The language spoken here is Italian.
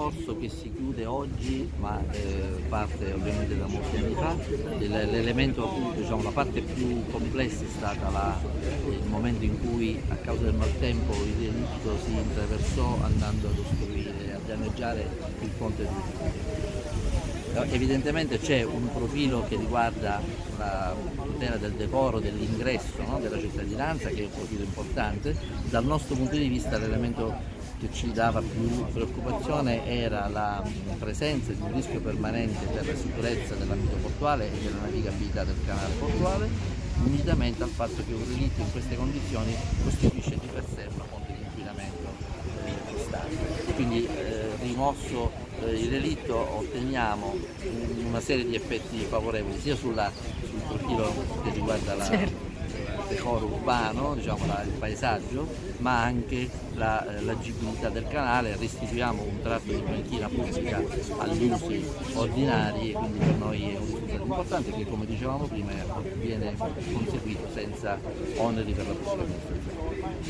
percorso che si chiude oggi, ma eh, parte ovviamente da molti anni fa. L'elemento, diciamo, la parte più complessa è stata la, il momento in cui a causa del maltempo il delitto si intraversò andando ad ostruire, a danneggiare il ponte di Evidentemente c'è un profilo che riguarda la tutela del decoro, dell'ingresso no? della cittadinanza, che è un profilo importante. Dal nostro punto di vista l'elemento che ci dava più preoccupazione era la presenza di un rischio permanente per la sicurezza dell'ambito portuale e della navigabilità del canale portuale, unitamente al fatto che un relitto in queste condizioni costituisce di per sé una fonte di inquinamento costante. Quindi eh, rimosso eh, il relitto otteniamo una serie di effetti favorevoli sia sulla, sul profilo che riguarda la, certo decoro urbano, diciamo, la, il paesaggio, ma anche la, l'agibilità del canale, restituiamo un tratto di banchina pubblica agli usi ordinari e quindi per noi è un risultato importante che come dicevamo prima viene conseguito senza oneri per la pubblica amministrazione.